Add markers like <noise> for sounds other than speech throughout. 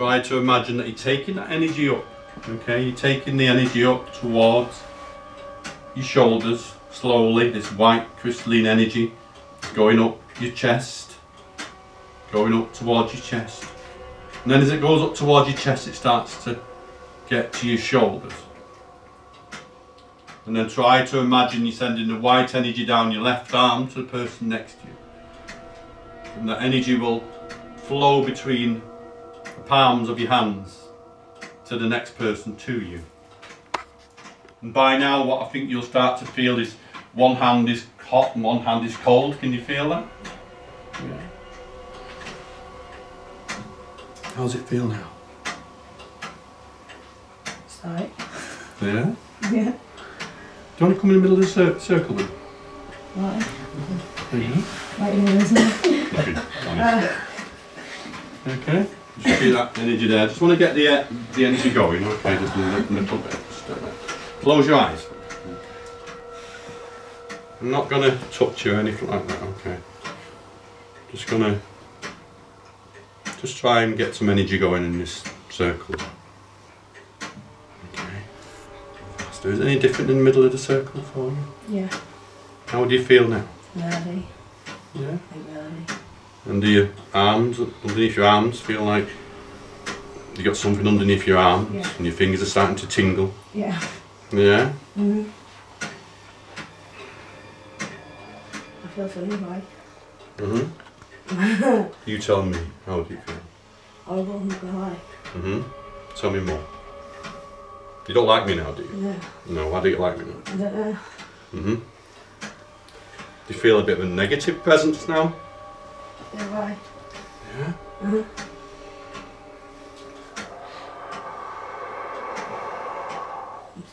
try to imagine that you're taking that energy up. Okay, you're taking the energy up towards your shoulders slowly. This white crystalline energy going up your chest, going up towards your chest. And then as it goes up towards your chest, it starts to get to your shoulders. And then try to imagine you're sending the white energy down your left arm to the person next to you. And that energy will flow between the palms of your hands to the next person to you. And by now, what I think you'll start to feel is one hand is hot and one hand is cold. Can you feel that? Yeah. How's it feel now? It's alright. Yeah? <laughs> Yeah. Do you want to come in the middle of the cir- circle then? Right. There you go. Right here, isn't it? <laughs> Okay. Uh. Just feel that energy there. Just want to get the uh, the energy going. Okay, just a little, little bit. Bit. Close your eyes. I'm not going to touch you or anything like that. Okay. Just going to just try and get some energy going in this circle. Okay. So is it any different in the middle of the circle for you? Yeah. How do you feel now? Nervy. Yeah. Like nervy. And do your arms, underneath your arms, feel like you got something underneath your arms Yeah. and your fingers are starting to tingle? Yeah. Yeah? Mm-hmm. I feel funny, right? hmm you tell me, how do you feel? I'm not gonna lie. hmm Tell me more. You don't like me now, do you? Yeah. No, why do you like me now? I don't know. hmm Do you feel a bit of a negative presence now? Yeah, why? Yeah?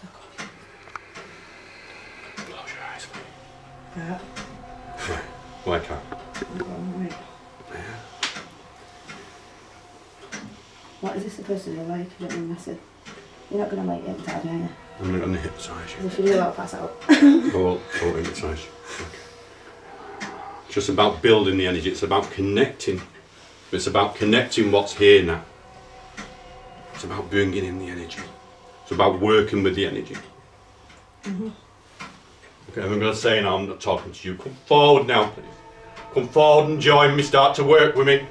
So confused. Close your eyes. Yeah. Why? Right. Yeah. What is this supposed to do, like? Don't messing. You're not gonna like it into are you? I'm not going to hypnotise you. If you do, I'll pass out. Or, or hypnotise you. Okay. It's just about building the energy. It's about connecting. It's about connecting what's here now. It's about bringing in the energy. It's about working with the energy. Mm-hmm. Okay, I'm going to say now, I'm not talking to you. Come forward now, please. Come forward and join me. Start to work with me.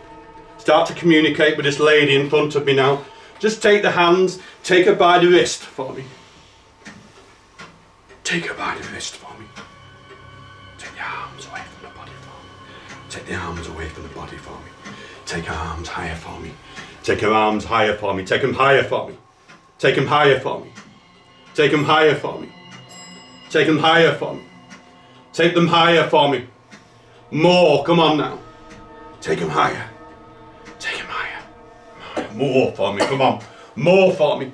Start to communicate with this lady in front of me now. Just take the hands, take her by the wrist for me. Take her by the wrist Take the arms away from the body for me. Take her arms higher for me. Take her arms higher for me. Take them higher for me. Take them higher for me. Take them higher for me. Take them higher for me. Take them higher for me. More, come on now. Take them higher. Take them higher. More for me, come on. More for me.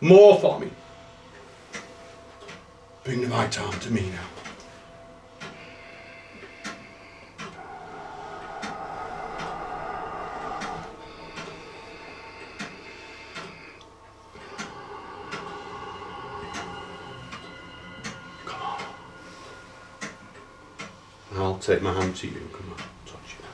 More for me. Bring the right arm to me now. I'll take my hand to you. Come on, touch it.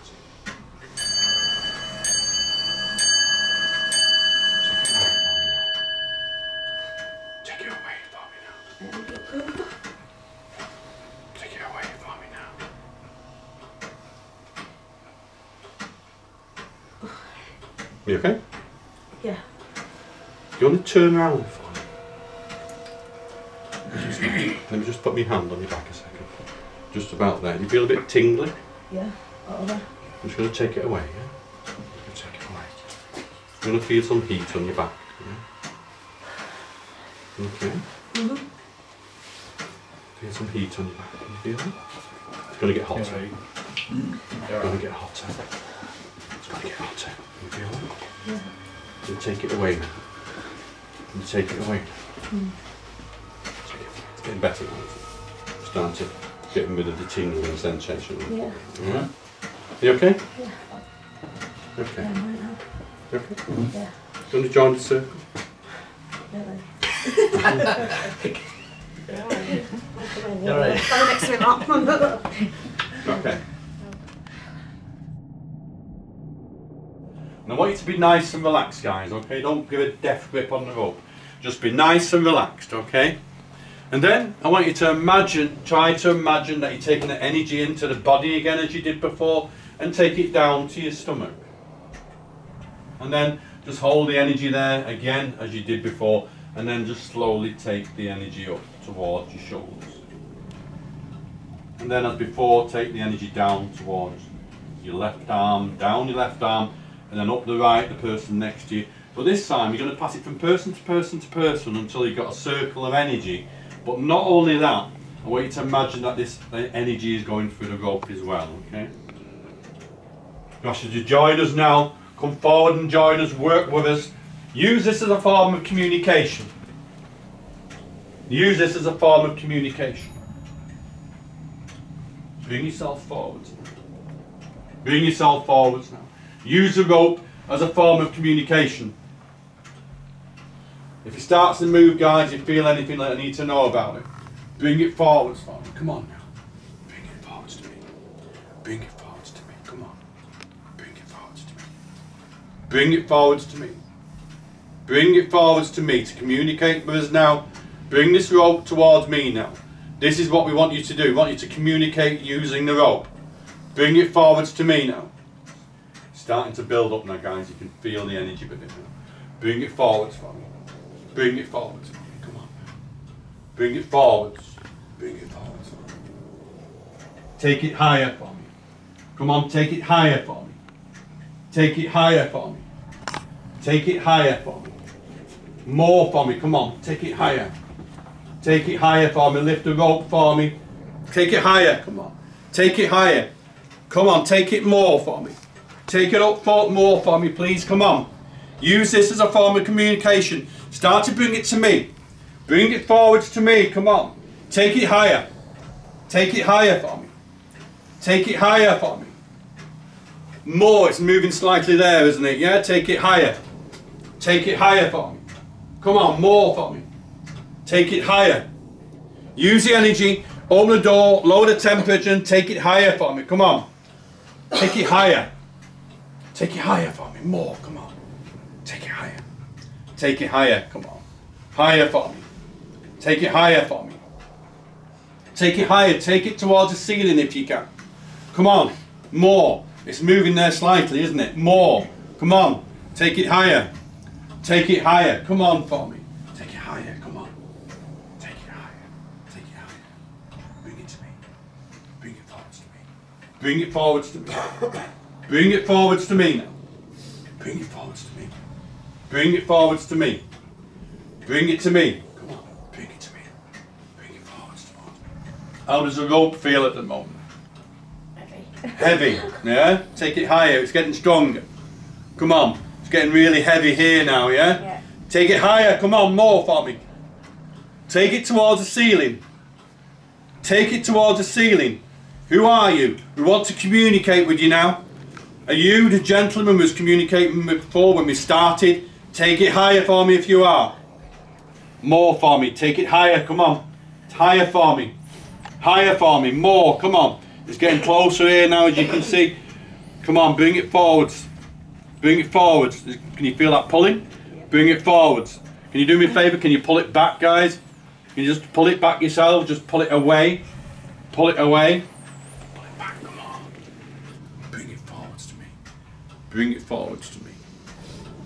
Take it away for me now. Take it away for me now. Take it away for me now. You okay? Yeah. Do you want to turn around for me? Let me just put my hand on your back a second. Just about there. You feel a bit tingly? Yeah. Whatever. I'm just going to take it away, yeah? I'm take it away. You're going to feel some heat on your back, yeah? Okay. Mm-hmm. Feel some heat on your back. Can you feel it? It's going to get hotter. It's going to get hotter. It's going to get hotter. Can you feel it? Yeah. I'm going to take it away now. I'm going to take it away. Mm. Take it. It's getting better now. isn't? Starting to get rid of the tingling sensation. Yeah. Alright? You okay? Yeah. Okay. Yeah, right now. You okay? Yeah. Do you want to join the circle? Really. You're right. Stand next to me, Mark. Okay. And I want you to be nice and relaxed, guys, okay? Don't give a death grip on the rope. Just be nice and relaxed, okay? And then I want you to imagine, try to imagine that you're taking the energy into the body again as you did before and take it down to your stomach. And then just hold the energy there again as you did before and then just slowly take the energy up towards your shoulders. And then as before, take the energy down towards your left arm, down your left arm, and then up the right, the person next to you. But this time you're going to pass it from person to person to person until you've got a circle of energy. But not only that, I want you to imagine that this energy is going through the rope as well, okay? Gosh, as you join us now, come forward and join us, work with us. Use this as a form of communication. Use this as a form of communication. Bring yourself forwards. Bring yourself forwards now. Use the rope as a form of communication. If it starts to move, guys, you feel anything that I need to know about it, bring it forwards for me. Come on now. Bring it forwards to me. Bring it forwards to me. Come on. Bring it forwards to me. Bring it forwards to me. Bring it forwards to me to communicate with us now. Bring this rope towards me now. This is what we want you to do. We want you to communicate using the rope. Bring it forwards to me now. Starting to build up now, guys. You can feel the energy with it now. Bring it forwards for me. Bring it forwards. Come on. Bring it forwards. Bring it forwards. Take it higher for me. Come on, take it higher for me. Take it higher for me. Take it higher for me. More for me. Come on, take it higher. Take it higher for me. Lift the rope for me. Take it higher. Come on. Take it higher. Come on, take it more for me. Take it up for more for me, please. Come on. Use this as a form of communication. Start to bring it to me. Bring it forwards to me. Come on. Take it higher. Take it higher for me. Take it higher for me. More. It's moving slightly there, isn't it? Yeah? Take it higher. Take it higher for me. Come on. More for me. Take it higher. Use the energy. Open the door. Lower the temperature and take it higher for me. Come on. Take it higher. Take it higher for me. More. Come on. Take it higher. Come on. Higher for me. Take it higher for me. Take it higher. Take it towards the ceiling if you can. Come on. More. It's moving there slightly, isn't it? More. Come on. Take it higher. Take it higher. Come on for me. Take it higher. Come on. Take it higher. Take it higher. Bring it to me. Bring it forwards to me. Bring it forwards to me. Bring it forwards to me now. Bring it forwards to me. Bring it forwards to me. Bring it to me. Come on. Bring it to me. Bring it forwards towards me. How does the rope feel at the moment? Heavy. Heavy, yeah? Take it higher. It's getting stronger. Come on. It's getting really heavy here now, yeah? Yeah. Take it higher. Come on, more for me. Take it towards the ceiling. Take it towards the ceiling. Who are you? We want to communicate with you now. Are you the gentleman who was communicating before when we started? Take it higher for me if you are. More for me. Take it higher. Come on. Higher for me. Higher for me. More. Come on. It's getting closer here now as you can see. Come on. Bring it forwards. Bring it forwards. Can you feel that pulling? Bring it forwards. Can you do me a favour? Can you pull it back, guys? Can you just pull it back yourself? Just pull it away. Pull it away. Pull it back. Come on. Bring it forwards to me. Bring it forwards to me.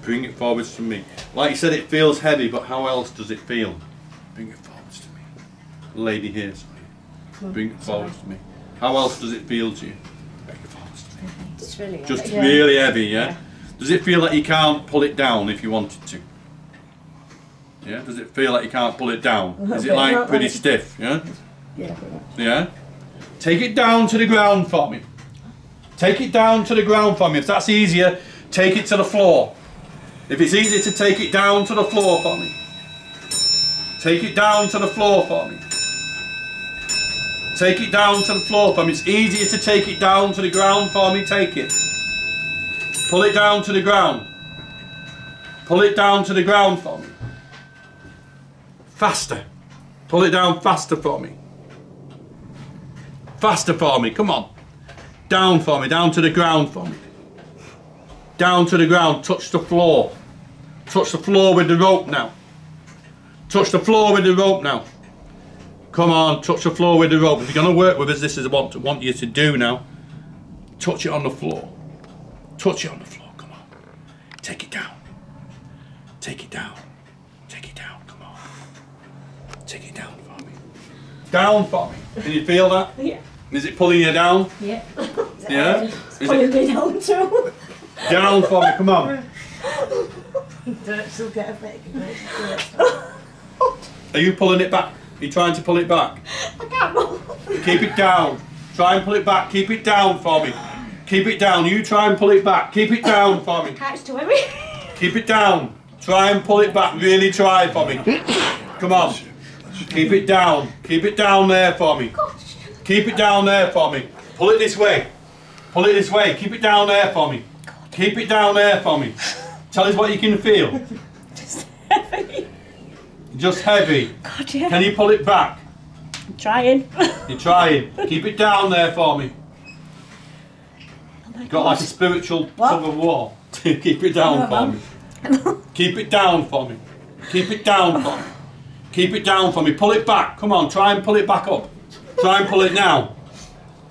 Bring it forwards to me. Like you said, it feels heavy, but how else does it feel? Bring it forwards to me. Lady here, sorry. Bring it forwards to me. How else does it feel to you? Bring it forwards to me. It's really Just yeah. really heavy, yeah? Yeah. Does it feel like you can't pull it down if you wanted to? Yeah? Does it feel like you can't pull it down? little Is it like pretty like- stiff, yeah? Yeah. Yeah? Take it down to the ground for me. Take it down to the ground for me. If that's easier, take it to the floor. If it's easier to take it down to the floor for me. Take it down to the floor for me. Take it down to the floor for me. It's easier to take it down to the ground for me. Take it. Pull it down to the ground. Pull it down to the ground for me. Faster. Pull it down faster for me. Faster for me, come on. Down for me, down to the ground for me. Down to the ground. Touch the floor. Touch the floor with the rope now. Touch the floor with the rope now. Come on, touch the floor with the rope. If you're going to work with us, this is what I want you to do now. Touch it on the floor. Touch it on the floor. Come on. Take it down. Take it down. Take it down. Come on. Take it down for me. Down for me. Can you feel that? Yeah. Is it pulling you down? Yeah. Yeah? <laughs> It's pulling me down too. Down for me? Come on. Don't still get a bit. Are you pulling it back? Are you trying to pull it back? I can't move. Keep it down. Try and pull it back. Keep it down for me. Keep it down. You try and pull it back. Keep it down for me. Can't, it's too heavy. Keep it down. Try and pull it back. Really try for me. Come on. Keep it down. Keep it down there for me. Keep it down there for me. Pull it this way. Pull it this way. Keep it down there for me. Keep it down there for me. Tell us what you can feel. Just heavy. Just heavy. God, yeah. Can you pull it back? I'm trying. You're trying. Keep it down there for me. Oh Got like a spiritual What? tug of war. <laughs> Keep it down oh, for me. Keep it down for me. Keep it down for me. Keep it down for me. Pull it back. Come on, try and pull it back up. Try and pull it now.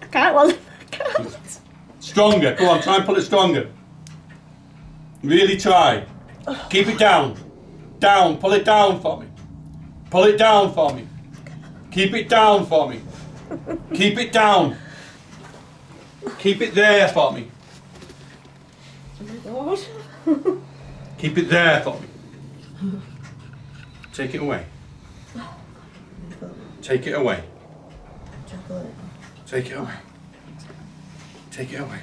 I can't, well, I can't. Stronger. Come on, try and pull it stronger. Really try. Keep it down. Down. Pull it down for me. Pull it down for me. Keep it down for me. Keep it down. Keep it there for me. Keep it there for me. Take it away. Take it away. Take it away. Take it away.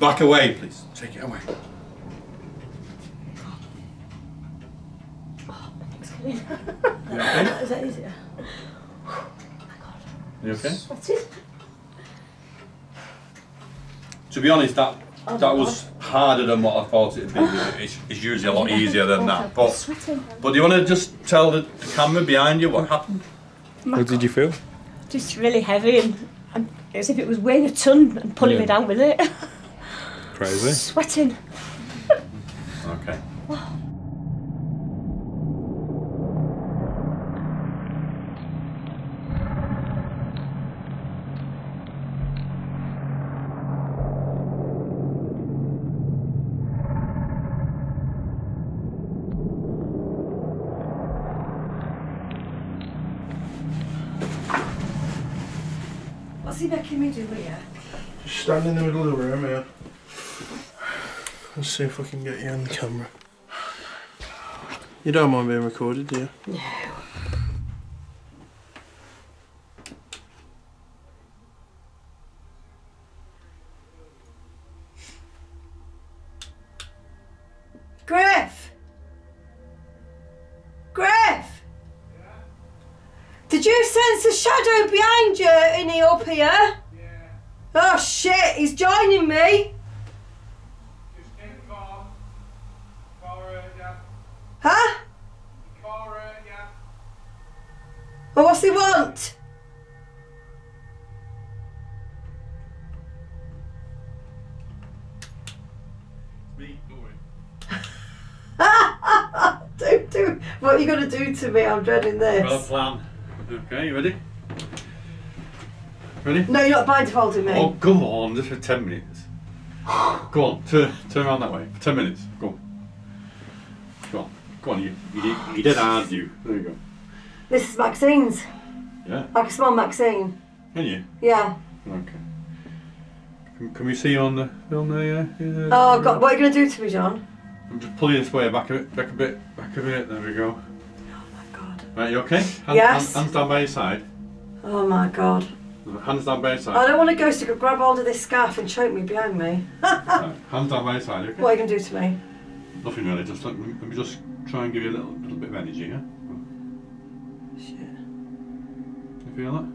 Back away, please. Take it away. You okay? Is that easier? Oh my god. You okay? What's it? To be honest, that oh, that was harder than what I thought it'd be. <laughs> It's, it's usually a lot easier than that. But Sweating. but do you want to just tell the, the camera behind you what happened? How did you feel? Just really heavy and, and as if it was weighing a ton and pulling Yeah. me down with it. <laughs> Crazy. Sweating. Okay. What's he making me do here? Just stand in the middle of the room here. Let's see if I can get you on the camera. You don't mind being recorded, do you? No. Griff! Griff! Did you sense a shadow behind you in the up here? Yeah. Oh shit, he's joining me! Well, what's he want? <laughs> do, do. What are you going to do to me? I'm dreading Got a this. plan. Okay, you ready? Ready? No, you're not blindfolding me. Oh, come on, just for 10 minutes. Go on, turn, turn around that way. For 10 minutes. Go on. Go on. Go on, you, you, you did hard, you. There you go. This is Maxine's. Yeah. I can smell Maxine. Can you? Yeah. Okay. Can, can we see you on the, on the, uh, uh, Oh, God. What are you going to do to me, John? I'm just pulling this way, back a bit, back a bit, back a bit. There we go. Oh, my God. Right, you okay? Hand, Yes. hand- hands down by your side. Oh, my God. Hands down by your side. I don't want a ghost to grab hold of this scarf and choke me behind me. <laughs> Right, hands down by your side, okay? What are you going to do to me? Nothing really, just let me, let me just try and give you a little, little bit of energy, yeah? Shit. You feel that?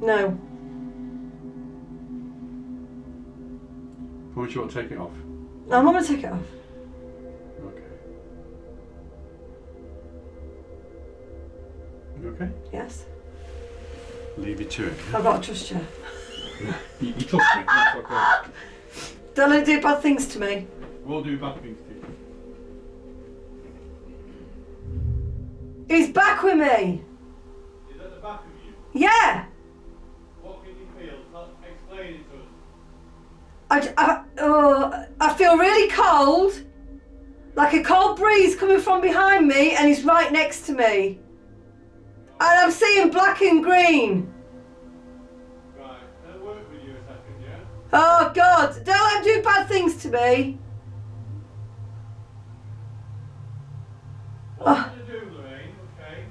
No. Promise you won't take it off. No, I'm not going to take it off. Okay. You okay? Yes. Leave you to it. I've got to trust you. <laughs> You, you trust me? That's okay. Don't let it do bad things to me. We'll do bad things to you. He's back with me. I feel really cold. Like a cold breeze coming from behind me, and he's right next to me. And I'm seeing black and green. Right. I'll work with you a second, yeah? Oh God! Don't let him do bad things to me. What oh. I'm going to do, Lorraine, okay?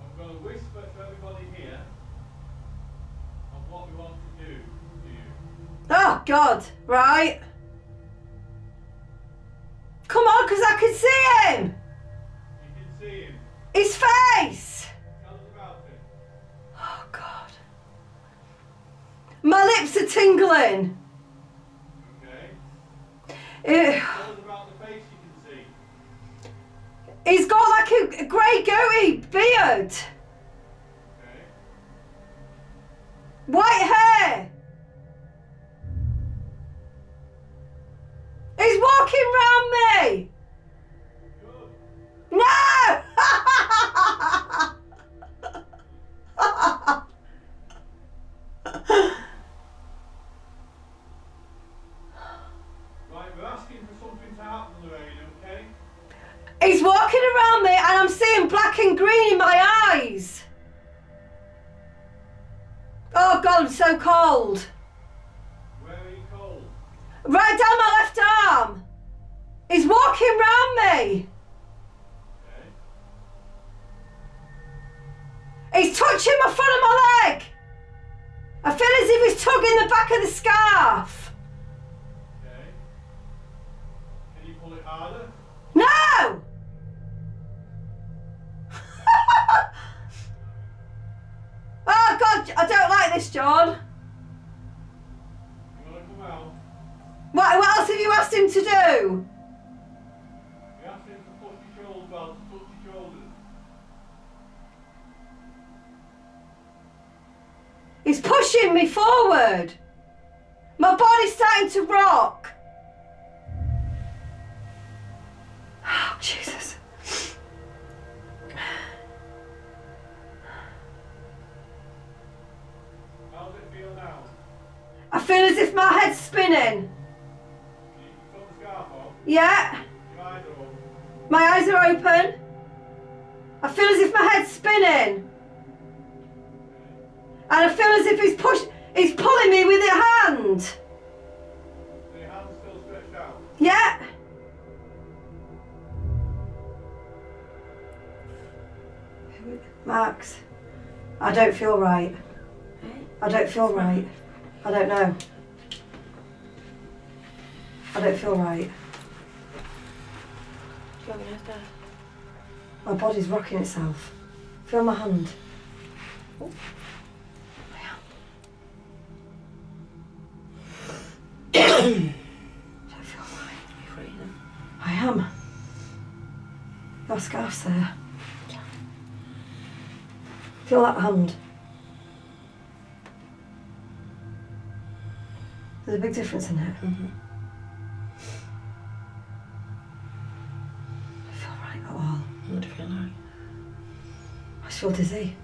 I'm going to whisper to everybody here of what we want to do to you. Oh God! Right. Come on, because I can see him. You can see him. His face. Tell us about it. Oh God. My lips are tingling. Okay? Eh, Tell us about the face you can see. He's got like a, a grey goatee beard, Okay? white hair. Walking round me. No! Right, we're asking for something to happen, Lorraine, okay? He's walking around me and I'm seeing black and green in my eyes. Oh God, I'm so cold. Where are you cold? Right down my left. He's walking round me. Okay? He's touching my front of my leg. I feel as if he's tugging the back of the scarf. Okay? Can you pull it harder? No! <laughs> oh God, I don't like this, John. You want to come out? What, what else have you asked him to do? He's pushing me forward. My body's starting to rock. Oh, Jesus. How does it feel now? I feel as if my head's spinning. You took the scarf off, Yeah, eyes my eyes are open. I feel as if my head's spinning. And I feel as if he's push he's pulling me with his hand. So your hands still stretched out. Yeah. Max, I don't feel right. I don't feel right. I don't know. I don't feel right. My body's rocking itself. Feel my hand. Oh. I am. don't feel right. I am. Your scarf's there. Feel that hand. There's a big difference in it. Mm-hmm. I feel right at all. What do you feel like? I feel dizzy.